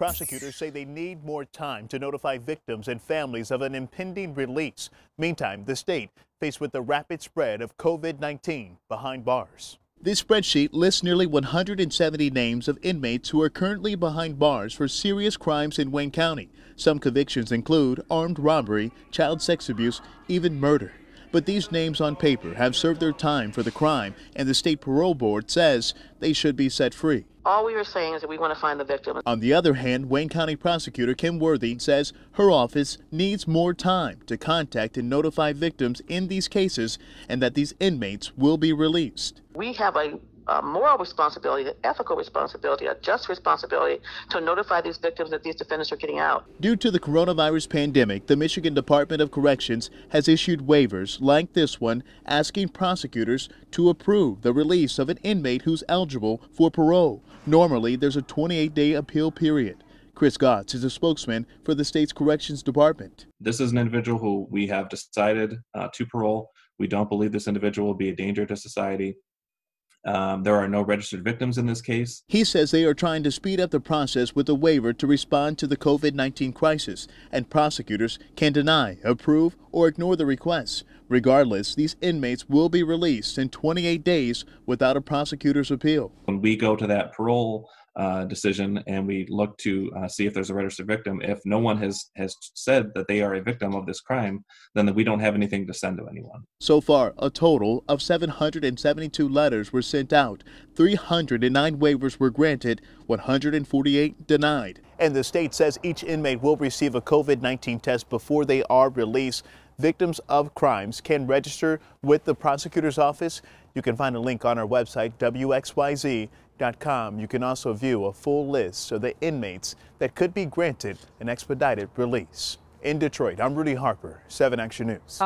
Prosecutors say they need more time to notify victims and families of an impending release. Meantime, the state faced with the rapid spread of COVID-19 behind bars. This spreadsheet lists nearly 170 names of inmates who are currently behind bars for serious crimes in Wayne County. Some convictions include armed robbery, child sex abuse, even murder. But these names on paper have served their time for the crime, and the state parole board says they should be set free. All we are saying is that we want to find the victim. On the other hand, Wayne County prosecutor Kim Worthy says her office needs more time to contact and notify victims in these cases and that these inmates will be released. We have a a moral responsibility, an ethical responsibility, a just responsibility to notify these victims that these defendants are getting out. Due to the coronavirus pandemic, the Michigan Department of Corrections has issued waivers like this one asking prosecutors to approve the release of an inmate who's eligible for parole. Normally, there's a 28 day appeal period. Chris Gautz is a spokesman for the state's corrections department. This is an individual who we have decided uh, to parole. We don't believe this individual will be a danger to society. Um, there are no registered victims in this case. He says they are trying to speed up the process with a waiver to respond to the COVID 19 crisis, and prosecutors can deny, approve, or ignore the requests. Regardless, these inmates will be released in 28 days without a prosecutor's appeal. When we go to that parole uh, decision and we look to uh, see if there's a registered victim. If no one has has said that they are a victim of this crime, then we don't have anything to send to anyone. So far, a total of 772 letters were sent out, 309 waivers were granted, 148 denied. And the state says each inmate will receive a COVID-19 test before they are released. Victims of crimes can register with the prosecutor's office. You can find a link on our website, WXYZ you can also view a full list of the inmates that could be granted an expedited release. In Detroit, I'm Rudy Harper, 7 Action News.